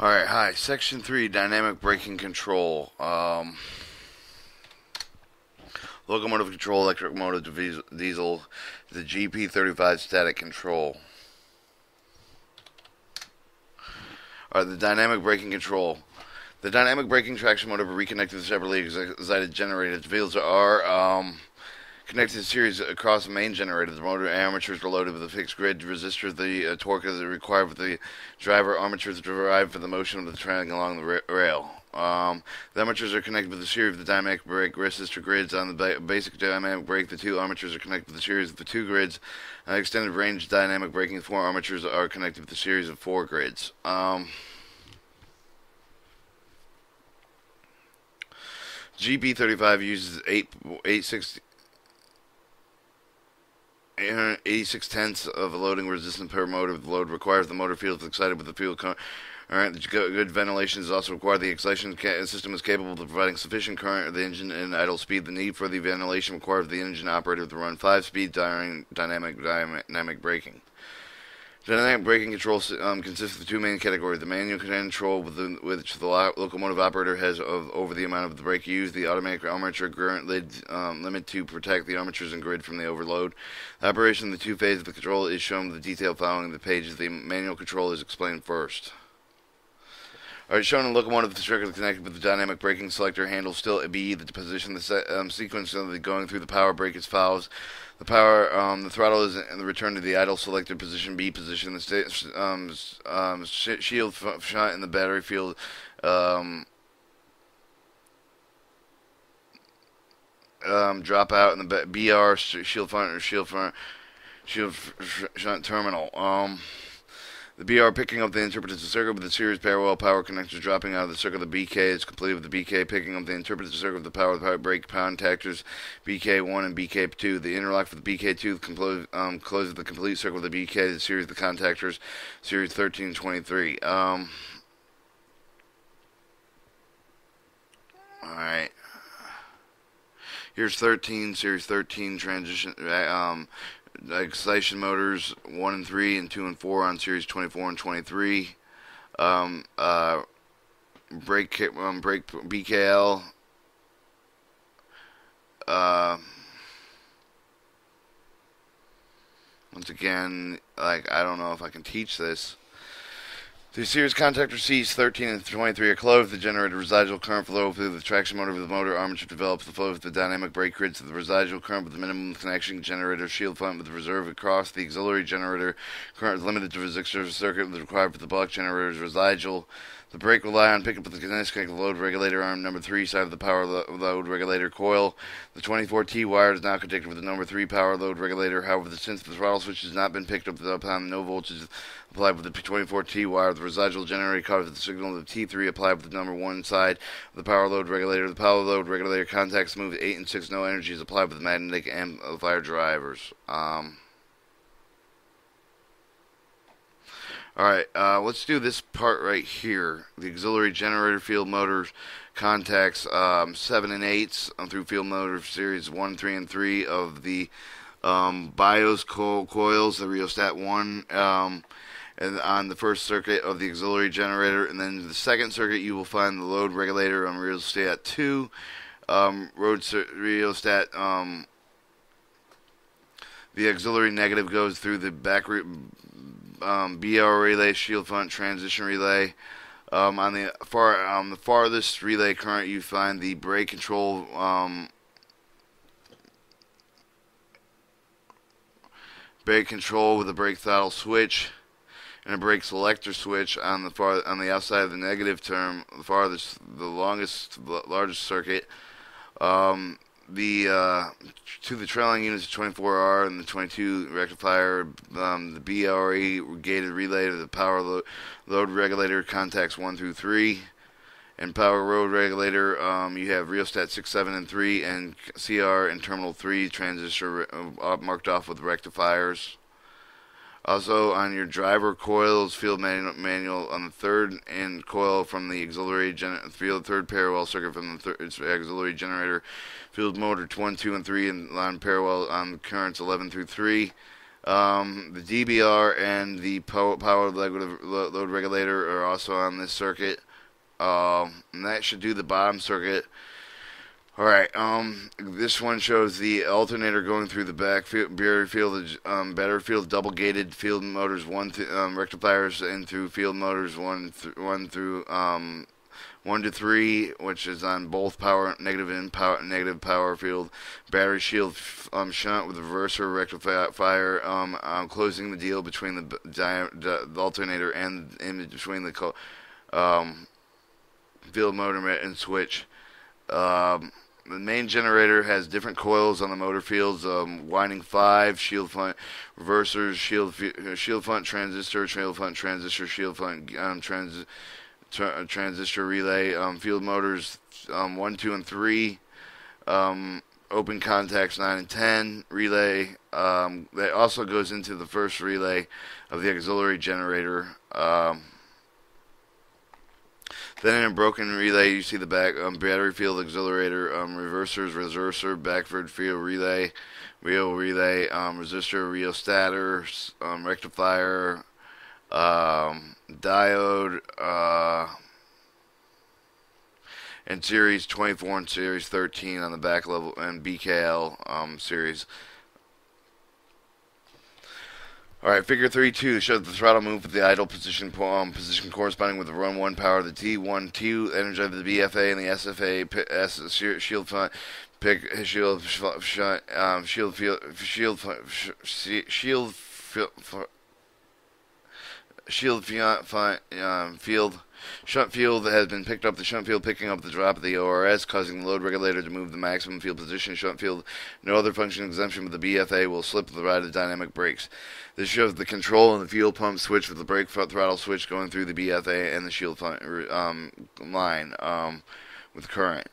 Alright, hi. Section 3, Dynamic Braking Control. Um, locomotive control, electric motor diesel, the GP35 static control. Alright, the dynamic braking control. The dynamic braking traction motor reconnected to separately excited generated wheels are um, connected series across the main generator. The motor armatures were loaded with a fixed grid resistor. The uh, torque is required for the driver armatures derived for the motion of the train along the ra rail. Um, the armatures are connected with a series of the dynamic brake resistor grids. On the ba basic dynamic brake, the two armatures are connected with a series of the two grids. On extended range dynamic braking, four armatures are connected with a series of four grids. Um, GP35 uses 8, 860, 86 tenths of a loading resistance per motor. The load requires the motor field excited with the fuel current. Alright, good ventilation is also required. The excitation system is capable of providing sufficient current to the engine and idle speed. The need for the ventilation requires the engine operator to run 5-speed dynamic, dynamic braking. Dynamic braking control um, consists of two main categories: the manual control, with the, which the locomotive operator has of, over the amount of the brake used; the automatic armature current lid, um, limit to protect the armatures and grid from the overload. The operation of the two phases of the control is shown with the detail following the pages. The manual control is explained first. Alright, shown in locomotive the circuit connected with the dynamic braking selector handle still B. The position the um, sequence of the going through the power brake is follows. The power, um, the throttle is in the return to the idle selected position B position. The um, um, shield shot in the battery field. Um, um, drop out in the BR shield front or shield front shield front terminal. Um, the BR picking up the interpreted circuit with the series parallel power connectors dropping out of the circuit. The BK is complete with the BK picking up the interpreted circuit with the power, the power brake contactors BK1 and BK2. The interlock for the BK2 complo- um, closes the complete circuit with the BK, the series of the contactors, series 1323. Um, Alright. Here's 13, series 13 transition, um, excitation motors 1 and 3 and 2 and 4 on series 24 and 23 um, uh, brake um, brake BKL uh, once again like I don't know if I can teach this the series contactor Cs 13 and 23 are closed. The generator residual current flow through the traction motor of the motor armature develops the flow of the dynamic brake grids. Of the residual current with the minimum connection generator shield front with the reserve across. The auxiliary generator current is limited to resistor circuit required for the block generator's residual. The brake will rely on picking up the disconnect load regulator arm number 3 side of the power lo load regulator coil. The 24T wire is now connected with the number 3 power load regulator. However, since the throttle switch has not been picked up upon no voltage applied with the 24T wire, the residual generator causes the signal of the T3 applied with the number 1 side of the power load regulator. The power load regulator contacts move 8 and 6 no energy is applied with the magnetic amplifier drivers. Um, Alright, uh, let's do this part right here. The auxiliary generator field motors contacts um, 7 and 8 through field motor series 1, 3, and 3 of the um, bias co coils, the rheostat 1, um, and on the first circuit of the auxiliary generator. And then the second circuit, you will find the load regulator on rheostat 2, um, road rheostat. Um, the auxiliary negative goes through the back um, BR relay, shield front transition relay. Um, on the far um, the farthest relay current, you find the brake control um, brake control with a brake throttle switch and a brake selector switch on the far on the outside of the negative term, the farthest, the longest, largest circuit. Um, the uh, to the trailing units of 24R and the 22 rectifier, um, the BRE gated relay to the power lo load regulator contacts 1 through 3, and power load regulator, um, you have rheostat 6, 7, and 3, and CR and terminal 3 transistor uh, marked off with rectifiers. Also, on your driver coils, field manual, on the third and coil from the auxiliary field third parallel circuit from the auxiliary generator, field motor 1, 2, and 3, and line parallel on currents 11 through 3. Um, the DBR and the power load regulator are also on this circuit. Um, and that should do the bottom circuit. Alright, um, this one shows the alternator going through the back field, battery field, um, battery field double gated field motors, one um, rectifiers, and through field motors, one, th one through, um, one to three, which is on both power, negative and power, negative power field, battery shield, um, shunt with reverser rectifier, um, um, closing the deal between the, the alternator and in between the, um, field motor and switch. Um, the main generator has different coils on the motor fields, um, winding 5, shield front reversers, shield shield front transistor, shield front transistor, shield front um, trans, tra transistor relay, um, field motors um, 1, 2, and 3, um, open contacts 9 and 10, relay. Um, that also goes into the first relay of the auxiliary generator. Then in a broken relay, you see the back um, battery field accelerator, um, reversers, reverser, backward field relay, real relay, um, resistor, rheostator, um, rectifier, um, diode, uh, and series 24 and series 13 on the back level, and BKL um, series. Alright, figure 3 2 shows the throttle move with the idle position um, position corresponding with the run 1 power of the T1 2 energy of the BFA and the SFA S, shield front pick shield um, shield field shield shield field shield field, um, field Shunt field has been picked up. The shunt field picking up the drop of the ORS, causing the load regulator to move the maximum field position. Shunt field, no other function exemption, but the BFA will slip the ride of dynamic brakes. This shows the control and the fuel pump switch with the brake throttle switch going through the BFA and the shield um, line um, with current.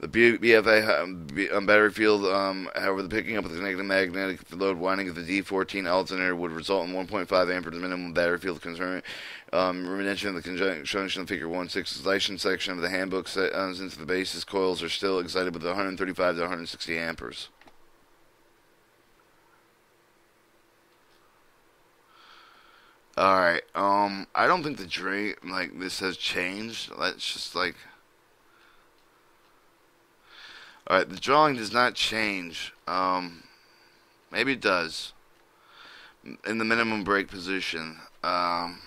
The BFA um, um, battery field, um, however, the picking up of the negative magnetic load winding of the D14 alternator would result in 1.5 amperes minimum battery field concern. Um, mentioned the conjunction of Figure 1 6 excitation section of the handbook set, uh, since the basis coils are still excited with 135 to 160 amperes. Alright, um, I don't think the drain, like, this has changed. Let's just, like... Alright, the drawing does not change. Um, maybe it does. In the minimum brake position. Um...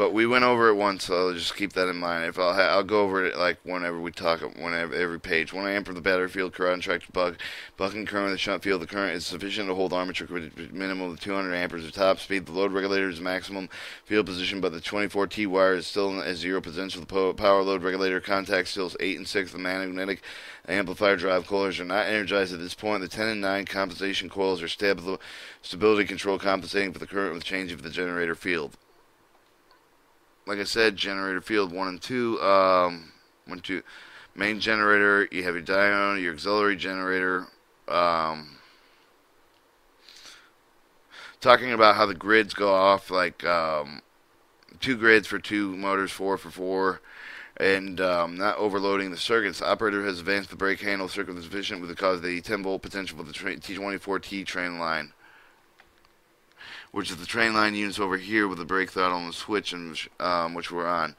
But we went over it once, so I'll just keep that in mind. If I'll, I'll go over it like whenever we talk, whenever every page. One amp for the battery field contract buck, bucking current in the shunt field. The current is sufficient to hold armature minimum of 200 amperes of top speed. The load regulator is maximum field position, but the 24T wire is still at zero potential. The power load regulator contact stills 8 and 6. The magnetic amplifier drive coils are not energized at this point. The 10 and 9 compensation coils are stability control compensating for the current with change of the generator field like I said, generator field one and two. Um, one, two. Main generator, you have your diode, your auxiliary generator. Um, talking about how the grids go off, like um, two grids for two motors, four for four, and um, not overloading the circuits. The operator has advanced the brake handle circuit sufficient with the cause of the 10 volt potential for the T24T train line which is the train line units over here with the brake throttle and the switch, and um, which we're on.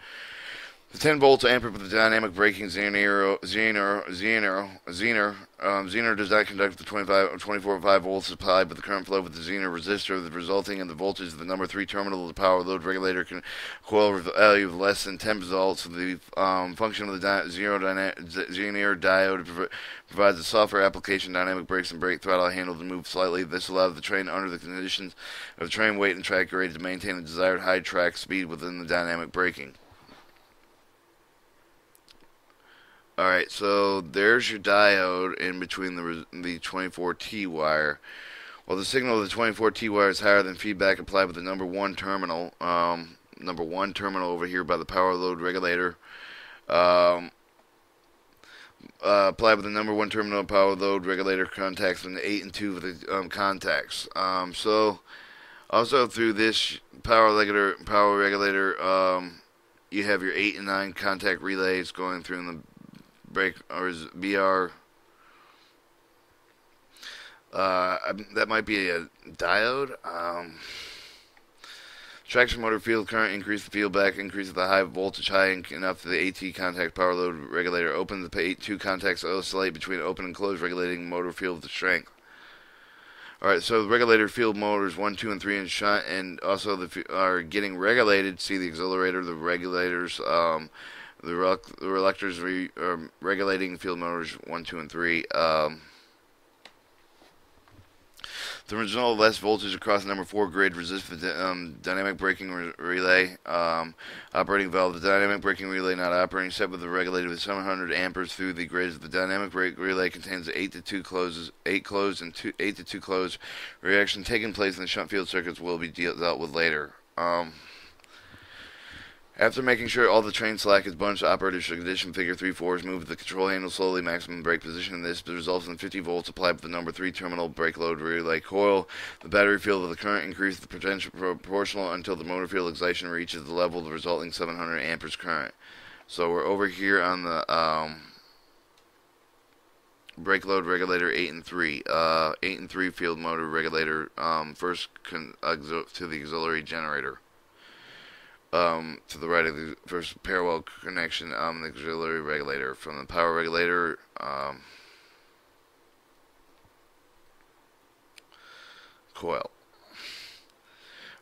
The 10 volts ampere with the dynamic braking Zener, Zener, Zener, Zener, um, Zener does not conduct the 25, 24 5 volts supply, but the current flow with the Zener resistor, resulting in the voltage of the number 3 terminal of the power load regulator can coil with value of less than 10 volts. The um, function of the di zero Zener diode prov provides a software application, dynamic brakes, and brake throttle handle to move slightly. This allows the train under the conditions of the train weight and track grade to maintain the desired high track speed within the dynamic braking. Alright, so there's your diode in between the, the 24T wire. Well, the signal of the 24T wire is higher than feedback applied with the number one terminal. Um, number one terminal over here by the power load regulator. Um, uh, applied with the number one terminal power load regulator contacts and the 8 and 2 with the um, contacts. Um, so, also through this power regulator, power regulator um, you have your 8 and 9 contact relays going through the break or is BR Uh, that might be a diode. Um, traction motor field current increase the field back, increases the high voltage high enough that the AT contact power load regulator open. The two contacts oscillate between open and closed, regulating motor field strength. Alright, so the regulator field motors 1, 2, and 3 inch shot, and also the are getting regulated. See the accelerator, the regulators, um, the, rel the relectors re um, regulating field motors 1, 2, and 3. Um, the original less voltage across number 4 grid resists the um, dynamic braking re relay um, operating valve. The dynamic braking relay not operating set with the regulated with 700 amperes through the grids. The dynamic brake relay contains 8 to 2 closes, 8 closed and two, 8 to 2 closed. Reaction taking place in the shunt field circuits will be dealt with later. After making sure all the train slack is bunched, operators should condition figure 3 4s move the control handle slowly, maximum brake position. This results in 50 volts applied to the number 3 terminal brake load relay coil. The battery field of the current increases the potential proportional until the motor field excitation reaches the level of the resulting 700 amperes current. So we're over here on the um, brake load regulator 8 and 3. Uh, 8 and 3 field motor regulator um, first to the auxiliary generator um, to the right of the first parallel connection um, the auxiliary regulator from the power regulator um, coil.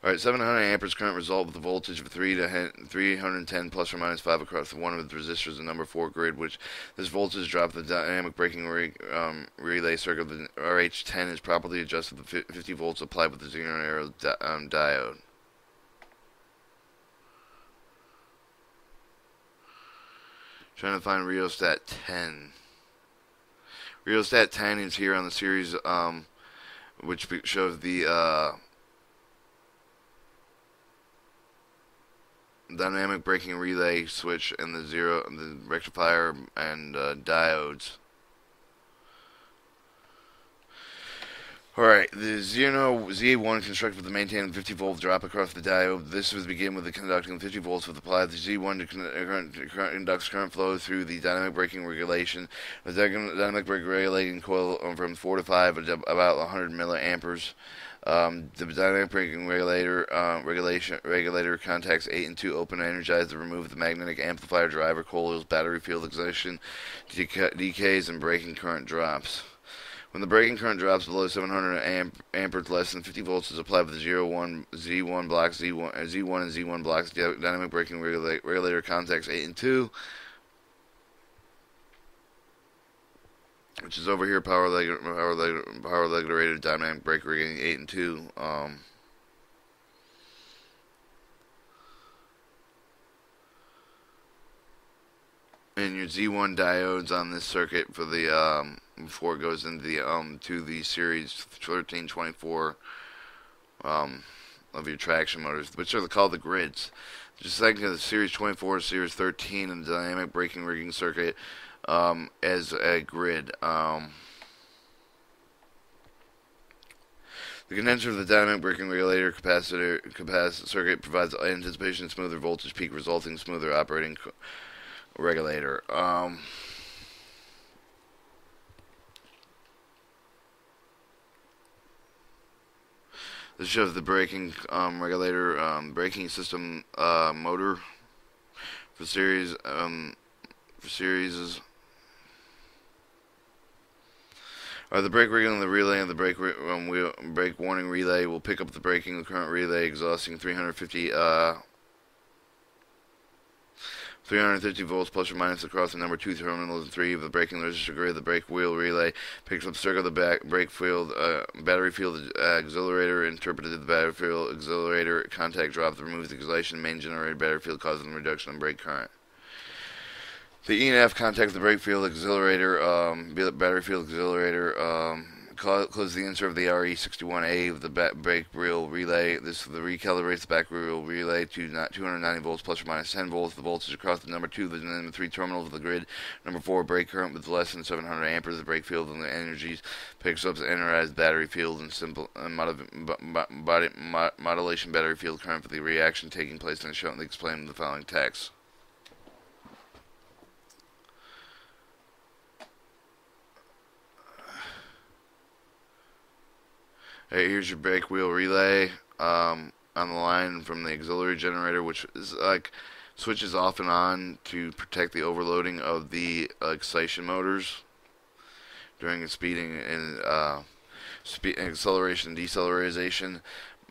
Alright, 700 amperes current result with a voltage of 3 to 310 plus or minus 5 across the one of the resistors in number 4 grid, which this voltage drop the dynamic braking re, um, relay circuit the RH10 is properly adjusted with 50 volts applied with the zero arrow di um, diode. Trying to find Rheostat 10. Rheostat 10 is here on the series, um, which shows the uh, dynamic braking relay switch and the zero, the rectifier and uh, diodes. Alright, the Zener Z1 constructed with the maintained 50 volt drop across the diode. This was begin with the conducting 50 volts with the applied. The Z1 current, current, conducts current flow through the dynamic braking regulation. The dynamic brake regulating coil from 4 to 5 about 100 milliamperes. Um, the dynamic braking regulator uh, regulation regulator contacts 8 and 2 open and energized to remove the magnetic amplifier driver coils, battery field excitation, decays, and braking current drops. When the braking current drops below 700 amp, amperes, less than 50 volts is applied with the 1, Z1 blocks, Z1, uh, Z1 and Z1 blocks, dynamic braking regulator, regulator contacts 8 and 2, which is over here, power leg, power leg, power regulator, dynamic brake rigging 8 and 2. Um, and your Z1 diodes on this circuit for the um, before it goes into the um to the series 1324 um of your traction motors, which are called the grids. Just like the series 24, series 13, and the dynamic braking rigging circuit um, as a grid. Um, The condenser of the dynamic braking regulator capacitor capacitor circuit provides anticipation smoother voltage peak, resulting smoother operating regulator. Um, This shows the braking um, regulator, um, braking system uh, motor for series um, for series. Uh, the brake ring on the relay and the brake um, wheel, brake warning relay will pick up the braking current relay exhausting 350 uh, 350 volts plus or minus across the number two terminals and three of the braking resistor grid. The brake wheel relay picks up circuit of the back brake field, uh, battery field uh, accelerator, interpreted the battery field accelerator contact drop removes the excitation main generated battery field causing reduction in brake current. The E and F contact the brake field accelerator, um, battery field accelerator, um, close the insert of the RE61A of the back brake wheel relay. This the recalibrates the back wheel relay to 290 volts plus or minus 10 volts. The voltage across the number two, the number three terminals of the grid. Number four, brake current with less than 700 amperes. The brake field and the energies picks up the energized battery field and simple uh, mod modulation battery field current for the reaction taking place the shown explained in the following text. Here's your brake wheel relay um, on the line from the auxiliary generator, which is like switches off and on to protect the overloading of the excitation motors during speeding and uh, acceleration and deceleration.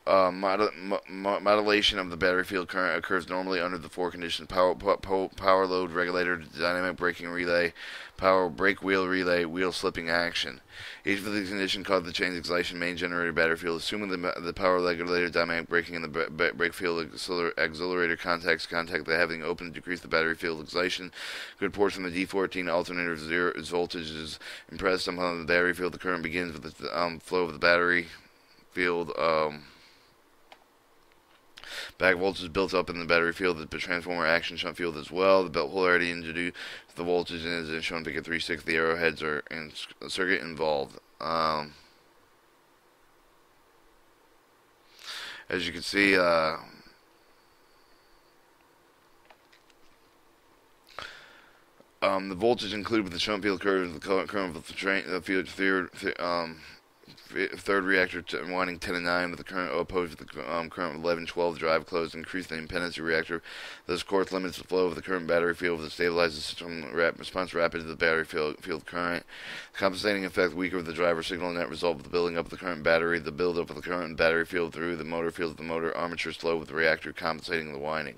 Uh, mod mo modulation of the battery field current occurs normally under the four conditions: power, power load regulator, dynamic braking relay, power brake wheel relay, wheel slipping action. Each of these conditions cause the change excitation main generator battery field. Assuming the, the power regulator, dynamic braking, and the brake field accelerator contacts contact the having open decrease the battery field excitation. Good portion of the D14 alternator zero voltage is impressed upon the battery field. The current begins with the um, flow of the battery field. Um, Back voltage is built up in the battery field, the transformer action shunt field as well. The belt polarity introduced the voltage is in shown figure 36. The arrowheads are in circuit involved. Um, as you can see, uh, um, the voltage included with the shunt field curve, the current of the train, the field, um, third reactor winding 10 and 9 with the current opposed to the um, current 11 12 drive closed increase the impedance of reactor. This course limits the flow of the current battery field stabilizes the system rap response rapid to the battery field, field current. Compensating effect weaker with the driver signal net result of the building up of the current battery the buildup of the current battery field through the motor field of the motor armature slow with the reactor compensating the winding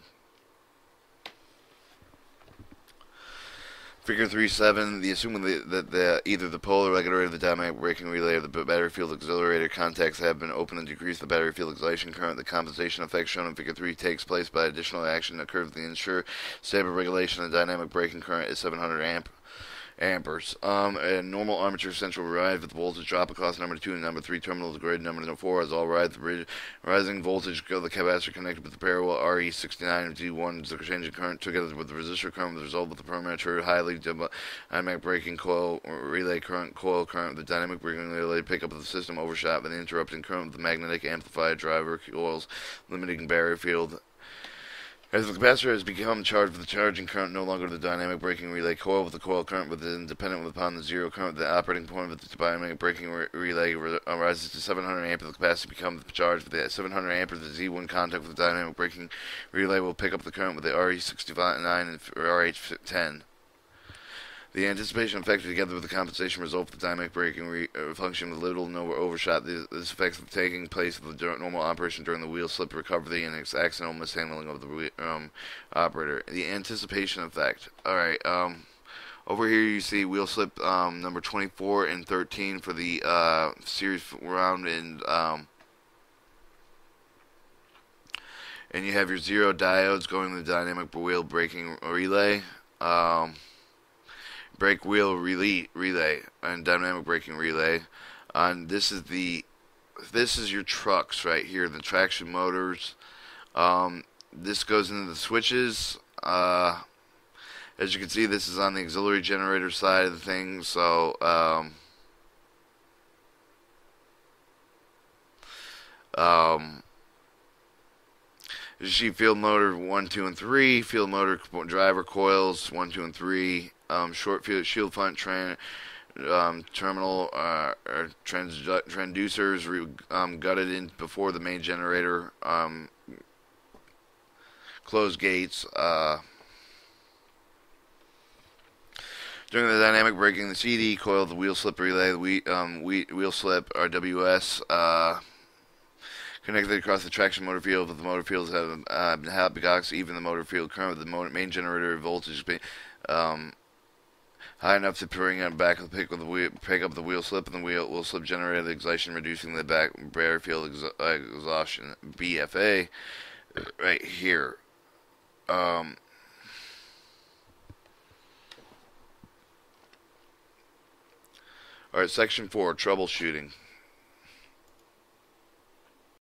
Figure 3-7, the assuming the, that the, either the polar regulator, of the dynamic braking relay, or the battery field accelerator contacts have been opened and decrease the battery field excitation current. The compensation effect shown in Figure 3 takes place by additional action that occurs the ensure stable regulation of the dynamic braking current is 700 amp amperes. Um, a normal armature central ride with the voltage drop across number 2 and number 3 terminals grid. Number 4 is all right. The rising voltage of the capacitor connected with the parallel RE69 and D1 is the changing current together with the resistor current with the result of the parameter highly dynamic braking coil relay current coil current the dynamic braking relay pick up the system overshot by the interrupting current with the magnetic amplified driver coils limiting barrier field as the capacitor has become charged with the charging current, no longer the dynamic braking relay coil with the coil current, but is independent upon the zero current. The operating point of the dynamic braking re relay rises to 700 amp. The capacitor becomes charged with the 700 amp. The Z1 contact with the dynamic braking relay will pick up the current with the RE69 and RH10. The anticipation effect together with the compensation result for the dynamic braking re- uh, function with little no overshot. This, this effects taking place with the normal operation during the wheel slip recovery and its accidental mishandling of the um, operator. The anticipation effect. All right. Um, over here you see wheel slip um, number 24 and 13 for the uh, series round and um, and you have your zero diodes going to the dynamic wheel braking relay. Um, brake wheel relay, relay and dynamic braking relay. And this is the this is your trucks right here, the traction motors. Um, this goes into the switches. Uh, as you can see, this is on the auxiliary generator side of the thing. So um, um, see field motor 1, 2, and 3, field motor driver coils 1, 2, and 3, um, short field shield front tran, um, terminal uh, trans transducers re, um, gutted in before the main generator, um, closed gates. Uh, during the dynamic braking, the CD coil, the wheel slip relay, the wheel, um, wheel slip RWS. Uh, connected across the traction motor field, but the motor fields have uh, have because even the motor field current with the motor, main generator voltage um, high enough to bring it back pick with the wheel, pick up the wheel slip and the wheel will slip generated excitation, reducing the back barrier field exhaustion BFA right here. Um, all right, section four, troubleshooting.